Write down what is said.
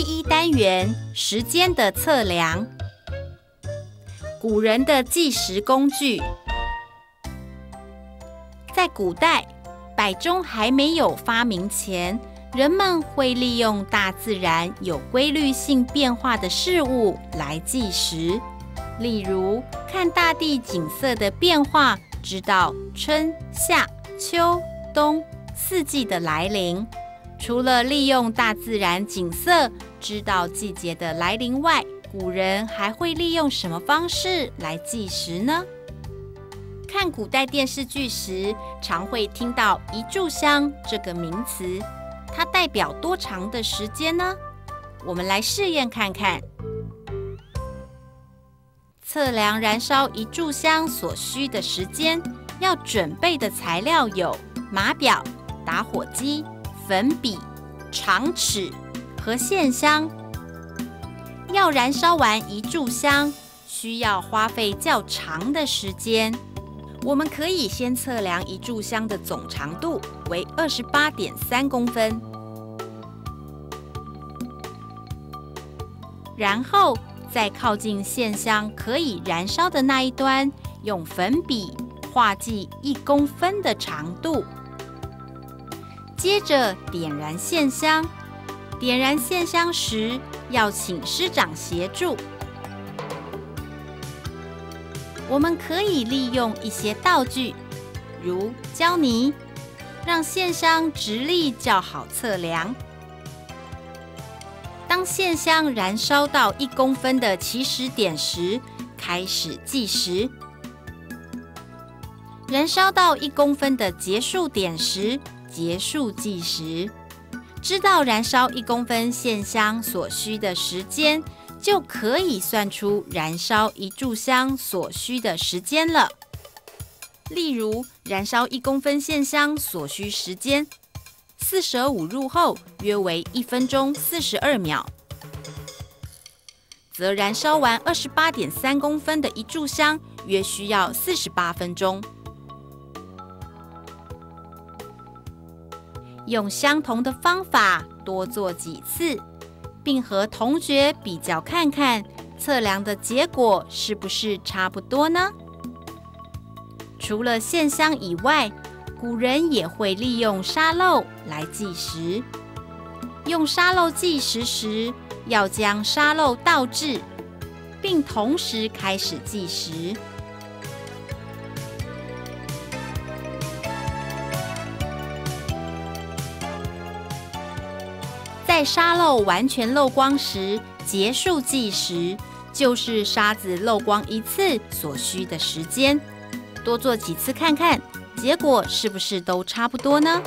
第一单元时间的测量，古人的计时工具。在古代，摆钟还没有发明前，人们会利用大自然有规律性变化的事物来计时，例如看大地景色的变化，知道春夏秋冬四季的来临。除了利用大自然景色知道季节的来临外，古人还会利用什么方式来计时呢？看古代电视剧时，常会听到“一炷香”这个名词，它代表多长的时间呢？我们来试验看看。测量燃烧一炷香所需的时间，要准备的材料有码表、打火机。粉笔、长尺和线香，要燃烧完一炷香，需要花费较长的时间。我们可以先测量一炷香的总长度为二十八点三公分，然后在靠近线香可以燃烧的那一端，用粉笔画记一公分的长度。接着点燃线香，点燃线香时要请师长协助。我们可以利用一些道具，如胶泥，让线香直立较好测量。当线香燃烧到一公分的起始点时，开始计时；燃烧到一公分的结束点时。结束计时，知道燃烧一公分线香所需的时间，就可以算出燃烧一炷香所需的时间了。例如，燃烧一公分线香所需时间，四舍五入后约为一分钟四十二秒，则燃烧完二十八点三公分的一炷香，约需要四十八分钟。用相同的方法多做几次，并和同学比较看看测量的结果是不是差不多呢？除了线香以外，古人也会利用沙漏来计时。用沙漏计时时，要将沙漏倒置，并同时开始计时。在沙漏完全漏光时结束计时，就是沙子漏光一次所需的时间。多做几次看看，结果是不是都差不多呢？